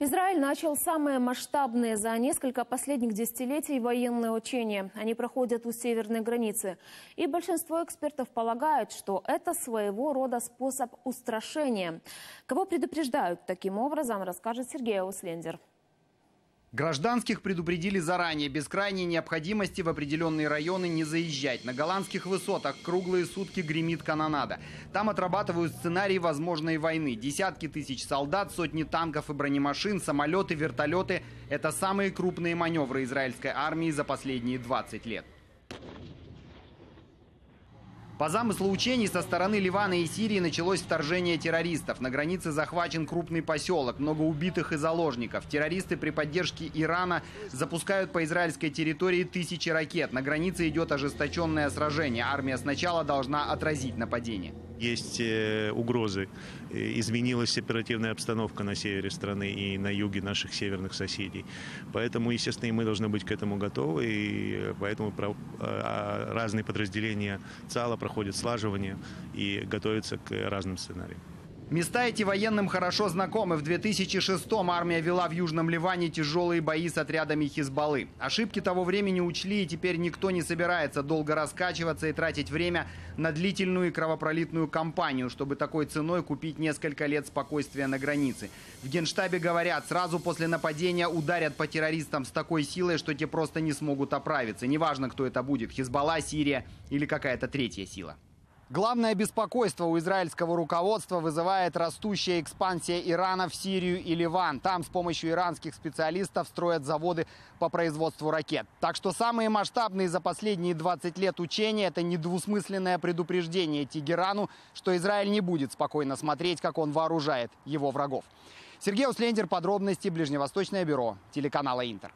Израиль начал самые масштабные за несколько последних десятилетий военные учения. Они проходят у северной границы. И большинство экспертов полагают, что это своего рода способ устрашения. Кого предупреждают таким образом, расскажет Сергей Ауслендер. Гражданских предупредили заранее, без крайней необходимости в определенные районы не заезжать. На голландских высотах круглые сутки гремит канонада. Там отрабатывают сценарий возможной войны. Десятки тысяч солдат, сотни танков и бронемашин, самолеты, вертолеты – это самые крупные маневры израильской армии за последние 20 лет. По замыслу учений со стороны Ливана и Сирии началось вторжение террористов. На границе захвачен крупный поселок, много убитых и заложников. Террористы при поддержке Ирана запускают по израильской территории тысячи ракет. На границе идет ожесточенное сражение. Армия сначала должна отразить нападение. Есть э, угрозы. Э, изменилась оперативная обстановка на севере страны и на юге наших северных соседей. Поэтому, естественно, и мы должны быть к этому готовы. И поэтому а, разные подразделения ЦАЛа проходят слаживание и готовятся к разным сценариям. Места эти военным хорошо знакомы. В 2006-м армия вела в Южном Ливане тяжелые бои с отрядами Хизбаллы. Ошибки того времени учли, и теперь никто не собирается долго раскачиваться и тратить время на длительную и кровопролитную кампанию, чтобы такой ценой купить несколько лет спокойствия на границе. В Генштабе говорят, сразу после нападения ударят по террористам с такой силой, что те просто не смогут оправиться. Неважно, кто это будет, Хизбалла, Сирия или какая-то третья сила. Главное беспокойство у израильского руководства вызывает растущая экспансия Ирана в Сирию и Ливан. Там с помощью иранских специалистов строят заводы по производству ракет. Так что самые масштабные за последние 20 лет учения – это недвусмысленное предупреждение Тегерану, что Израиль не будет спокойно смотреть, как он вооружает его врагов. Сергей Услендер, подробности, Ближневосточное бюро, телеканала «Интер».